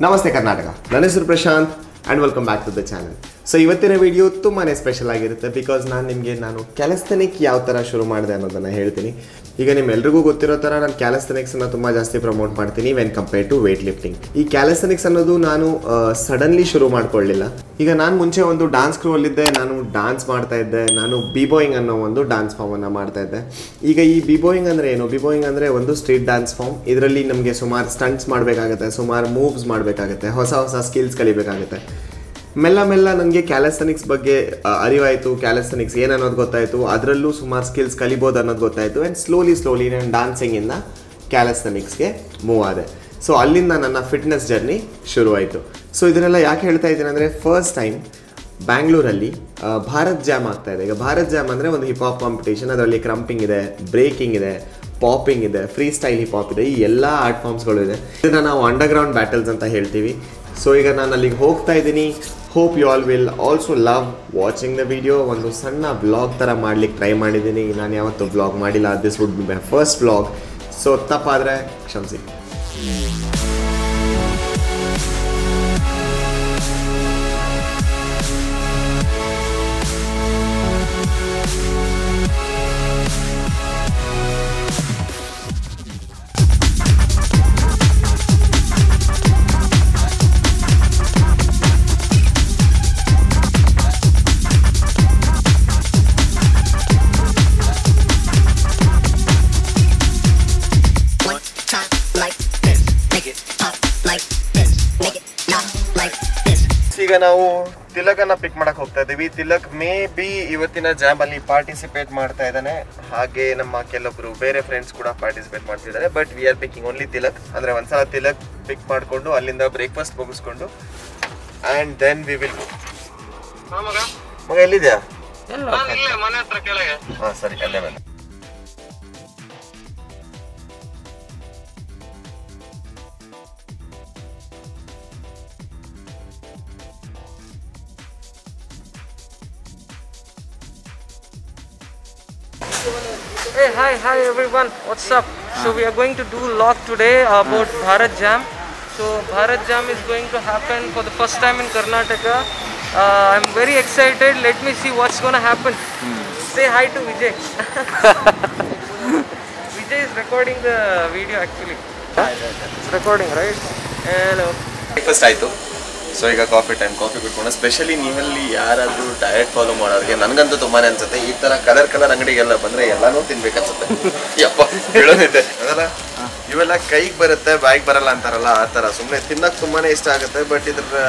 ನಮಸ್ತೆ ಕರ್ನಾಟಕ ನನ್ನ ಹೆಸರು Prashanth and welcome back to the channel so ಇವತ್ತಿನ ವಿಡಿಯೋ ತುಂಬಾ ಸ್ಪೆಷಲ್ ಆಗಿರುತ್ತೆ ಬಿಕಾಸ್ ನಾನು ನಿಮಗೆ ನಾನು ಕ್ಯಾಲಸ್ತನಿಕ್ ಯಾವ ಥರ ಶುರು ಮಾಡಿದೆ ಅನ್ನೋದನ್ನು ಹೇಳ್ತೀನಿ. ಈಗ ನಿಮ್ಮೆಲ್ರಿಗೂ ಗೊತ್ತಿರೋ ಥರ ನಾನು ಕ್ಯಾಲಸ್ತನಿಕ್ಸನ್ನು ತುಂಬ ಜಾಸ್ತಿ ಪ್ರಮೋಟ್ ಮಾಡ್ತೀನಿ when compare to weight lifting ಈ ಕ್ಯಾಲಸ್ತನಿಕ್ಸ್ ಅನ್ನೋದು ನಾನು ಸಡನ್ಲಿ ಶುರು ಮಾಡ್ಕೊಳ್ಳಿಲ್ಲ. ಈಗ ನಾನು ಮುಂಚೆ ಒಂದು ಡಾನ್ಸ್ ಕ್ರೂವಲ್ಲಿದ್ದೆ ನಾನು ಡಾನ್ಸ್ ಮಾಡ್ತಾ ಇದ್ದೆ, ನಾನು ಬಿಬೋಯಿಂಗ್ ಅನ್ನೋ ಒಂದು ಡಾನ್ಸ್ ಫಾರ್ಮನ್ನು ಮಾಡ್ತಾ ಇದ್ದೆ. ಈಗ ಈ ಬಿಬೋಯಿಂಗ್ ಅಂದರೆ ಏನು? ಬಿಬೋಯಿಂಗ್ ಅಂದರೆ ಒಂದು ಸ್ಟ್ರೀಟ್ ಡ್ಯಾನ್ಸ್ ಫಾರ್ಮ್ ಇದರಲ್ಲಿ ನಮಗೆ ಸುಮಾರು ಸ್ಟಂಟ್ಸ್ ಮಾಡಬೇಕಾಗುತ್ತೆ, ಸುಮಾರು ಮೂವ್ಸ್ ಮಾಡಬೇಕಾಗುತ್ತೆ, ಹೊಸ ಹೊಸ ಸ್ಕಿಲ್ಸ್ ಕಲಿಬೇಕಾಗುತ್ತೆ. ಮೆಲ್ಲ ಮೆಲ್ಲ ನನಗೆ ಕ್ಯಾಲೆಸ್ಥೆನಿಕ್ಸ್ ಬಗ್ಗೆ ಅರಿವಾಯಿತು. ಕ್ಯಾಲೆಸ್ಥೆನಿಕ್ಸ್ ಏನು ಅನ್ನೋದು ಗೊತ್ತಾಯಿತು. ಅದರಲ್ಲೂ ಸುಮಾರು ಸ್ಕಿಲ್ಸ್ ಕಲಿಬೋದು ಅನ್ನೋದು ಗೊತ್ತಾಯಿತು. ಆ್ಯಂಡ್ ಸ್ಲೋಲಿ ಸ್ಲೋಲಿ ನಾನು ಡ್ಯಾನ್ಸಿಂಗಿಂದ ಕ್ಯಾಲಸ್ಥನಿಕ್ಸ್ಗೆ ಮೂವ್ ಆದೆ. ಸೊ ಅಲ್ಲಿಂದ ನನ್ನ ಫಿಟ್ನೆಸ್ ಜರ್ನಿ ಶುರುವಾಯಿತು. ಸೊ ಇದನ್ನೆಲ್ಲ ಯಾಕೆ ಹೇಳ್ತಾ ಇದ್ದೀನಿ ಅಂದರೆ ಫಸ್ಟ್ ಟೈಮ್ ಬ್ಯಾಂಗ್ಳೂರಲ್ಲಿ ಭಾರತ್ ಜಾಮ್ ಆಗ್ತಾ ಇದೆ. ಈಗ ಭಾರತ್ ಜಾಮ್ ಅಂದರೆ ಒಂದು ಹಿಪ್ ಹಾಪ್ ಕಾಂಪಿಟೇಷನ್ ಅದರಲ್ಲಿ ಕ್ರಂಪಿಂಗ್ ಇದೆ ಬ್ರೇಕಿಂಗ್ ಇದೆ ಪಾಪಿಂಗ್ ಇದೆ ಫ್ರೀ ಸ್ಟೈಲ್ ಹಿಪ್ ಹಾಪ್ ಇದೆ, ಈ ಎಲ್ಲ ಆರ್ಟ್ ಫಾರ್ಮ್ಸ್ಗಳು ಇದೆ. ಇದನ್ನು ನಾವು ಅಂಡರ್ಗ್ರೌಂಡ್ ಬ್ಯಾಟಲ್ಸ್ ಅಂತ ಹೇಳ್ತೀವಿ. ಸೊ ಈಗ ನಾನು ಅಲ್ಲಿಗೆ ಹೋಗ್ತಾ ಇದ್ದೀನಿ. Hope you all will also love watching the video ಒಂದು ಸಣ್ಣ ಬ್ಲಾಗ್ ಥರ ಮಾಡ್ಲಿಕ್ಕೆ ಟ್ರೈ ಮಾಡಿದ್ದೀನಿ. ನಾನು ಯಾವತ್ತೂ ಬ್ಲಾಗ್ ಮಾಡಿಲ್ಲ. This would be my first blog so ತಪ್ಪಾದರೆ ಕ್ಷಮಿಸಿ. ಈಗ ನಾವು ತಿಲಕನ್ನ ಪಿಕ್ ಮಾಡಕ್ ಹೋಗ್ತಾ ಇದೀವಿ ತಿಲಕ್ ಮೇ ಬಿ ಇವತ್ತಿನ ಜಾಮ್ ಅಲ್ಲಿ ಪಾರ್ಟಿಸಿಪೇಟ್ ಮಾಡ್ತಾ ಇದ್ದಾನೆ. ಹಾಗೆ ನಮ್ಮ ಕೆಲವೊಬ್ರು ಬೇರೆ ಫ್ರೆಂಡ್ಸ್ ಕೂಡ ಪಾರ್ಟಿಸಿಪೇಟ್ ಮಾಡ್ತಿದ್ದಾರೆ. But we are picking only Tilak. ಅಂದ್ರೆ ಒಂದ್ಸಲ ತಿಲಕ್ ಪಿಕ್ ಮಾಡಿಕೊಂಡು ಅಲ್ಲಿಂದ ಬ್ರೇಕ್ಫಾಸ್ಟ್ ಮುಗಿಸ್ಕೊಂಡು ಅಂಡ್ ದೆನ್ ವಿ ವಿಲ್ ಮಗ. ಎಲ್ಲಿದ್ಯಾ? ಹಾ ಸರಿ ಅಲ್ಲೇ ಮೇಲೆ Hey, hi, hi everyone. What's up? So we are going to do log today about Bharat Jam. So Bharat Jam is going to happen for the first time in Karnataka. Uh, I'm very excited. Let me see what's going to happen. Say hi to Vijay. Vijay is recording the video actually. It's recording, right? Hello. Breakfast ಆಯಿತು so ಈಗ coffee time coffee ಬಿಟ್ಕೊಂಡು specially ನೀವಲ್ಲಿ ಯಾರಾದರೂ diet follow ಮಾಡೋರಿಗೆ ನನಗಂತೂ ತುಂಬಾನೇ ಅನ್ಸುತ್ತೆ ಈ ತರ ಕಲರ್ ಕಲರ್ ಅಂಗಡಿಗೆಲ್ಲ ಬಂದ್ರೆ ಎಲ್ಲಾನು ತಿನ್ಬೇಕನ್ಸುತ್ತೆ ಯಪ್ಪ ಹೇಳೋದೈತೆ ಅದಲ್ಲ ಇವೆಲ್ಲ ಕೈಗೆ ಬರುತ್ತೆ ಬಾಯಿಗೆ ಬರಲ್ಲ ಅಂತಾರಲ್ಲ ಆ ಥರ ಸುಮ್ಮನೆ ತಿನ್ನೋಕೆ ತುಂಬಾನೇ ಇಷ್ಟ ಆಗುತ್ತೆ ಬಟ್ ಇದ್ರ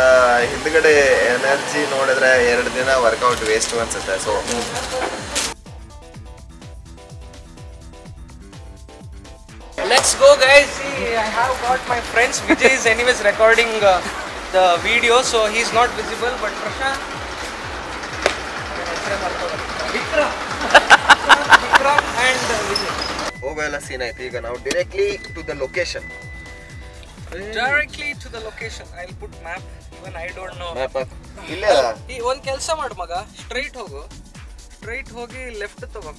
ಹಿಂದ್ಗಡೆ ಎನರ್ಜಿ ನೋಡಿದ್ರೆ ಎರಡು ದಿನ ವರ್ಕೌಟ್ ವೇಸ್ಟ್ ಅನ್ಸುತ್ತೆ so Let's go, guys. See, I have got my friends. Vijay is anyways recording uh, the video, so he's not visible. But Prashant, Vikram, Vikram and uh, Vijay. ಹೋಗೋಲ್ಲ scene ಆಯ್ತು ಈಗ ನಾವು directly to the location Directly to the location. I'll put map. Even I don't know. Map ಇಲ್ಲೇ ಈ ಒಂದ್ ಕೆಲಸ ಮಾಡು ಮಗ ಸ್ಟ್ರೈಟ್ ಹೋಗು ಸ್ಟ್ರೈಟ್ ಹೋಗಿ ಲೆಫ್ಟ್ ತಗೋ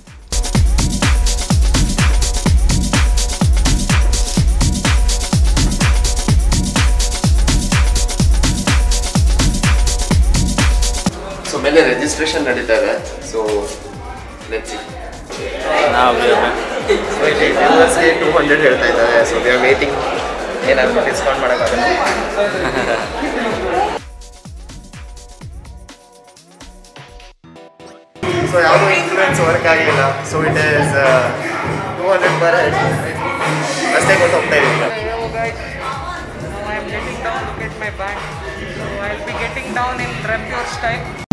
ಸೊ ಮೇಲೆ ರಿಜಿಸ್ಟ್ರೇಷನ್ ನಡೀತಾ ಇದೆ ಸೊ ಲೆಟ್ಸ್ ವ್ಯೂವರ್ಸ್ಗೆ ಟೂ ಹಂಡ್ರೆಡ್ ಹೇಳ್ತಾ ಇದ್ದಾರೆ. ಸೊ ವಿ ಆರ್ ವೇಟಿಂಗ್ ಏನಾದರೂ ಡಿಸ್ಕೌಂಟ್ ಮಾಡೋಕ್ಕಾಗಲ್ಲ ಸೊ ಯಾವುದೋ ಇನ್ಫ್ಲೂಯೆನ್ಸ್ ವರ್ಕ್ ಆಗಿಲ್ಲ. So it is two hundred ಅಷ್ಟೇ ಕೊಟ್ಟು ಹೋಗ್ತಾ ಇದ್ದೀನಿ my bag. So I'll be getting down in rep your style.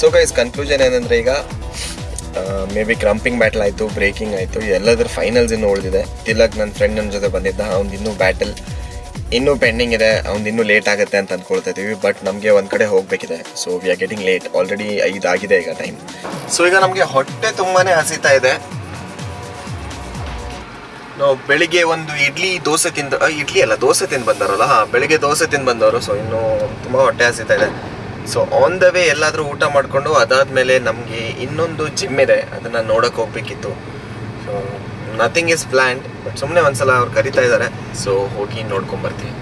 So guys conclusion ಏನಂದ್ರೆ ಈಗ ಮೇ ಬಿ ಕ್ರಂಪಿಂಗ್ ಬ್ಯಾಟಲ್ ಆಯಿತು ಬ್ರೇಕಿಂಗ್ ಆಯಿತು, ಎಲ್ಲದ್ರ ಫೈನಲ್ಸ್ ಇನ್ನೂ ಉಳಿದಿದೆ. ತಿಲಕ್ ನನ್ನ ಫ್ರೆಂಡ್ ನನ್ನ ಜೊತೆ ಬಂದಿದ್ದ ಅವ್ನು ಇನ್ನೂ ಬ್ಯಾಟಲ್ ಇನ್ನೂ ಪೆಂಡಿಂಗ್ ಇದೆ ಅವ್ನು ಇನ್ನೂ ಲೇಟ್ ಆಗುತ್ತೆ ಅಂತ ಅಂದ್ಕೊಳ್ತಾ ಇದ್ದೀವಿ ಬಟ್ ನಮಗೆ ಒಂದು ಕಡೆ ಹೋಗಬೇಕಿದೆ. So we are getting late already ಐದು ಆಗಿದೆ ಈಗ ಟೈಮ್ ಸೊ ಈಗ ನಮಗೆ ಹೊಟ್ಟೆ ತುಂಬಾನೇ ಹಸಿತಾ ಇದೆ. ನಾವು ಬೆಳಿಗ್ಗೆ ಒಂದು ಇಡ್ಲಿ ದೋಸೆ ತಿಂದ ಇಡ್ಲಿ ಅಲ್ಲ, ದೋಸೆ ತಿಂದು ಬಂದವರಲ್ಲ ಹಾಂ, ಬೆಳಿಗ್ಗೆ ದೋಸೆ ತಿಂದು ಬಂದವರು ಸೊ ಇನ್ನು ತುಂಬ ಹೊಟ್ಟೆ ಹಸಿತಾ ಇದೆ. ಸೊ ಆನ್ ದ ವೇ ಎಲ್ಲಾದರೂ ಊಟ ಮಾಡಿಕೊಂಡು ಅದಾದ್ಮೇಲೆ ನಮಗೆ ಇನ್ನೊಂದು ಜಿಮ್ ಇದೆ. ಅದನ್ನು ನೋಡೋಕೆ ಹೋಗ್ಬೇಕಿತ್ತು. So nothing is planned but ಸುಮ್ಮನೆ ಒಂದ್ಸಲ ಅವ್ರು ಕರಿತಾ ಇದ್ದಾರೆ ಸೊ ಹೋಗಿ ನೋಡ್ಕೊಂಡ್ ಬರ್ತೀವಿ.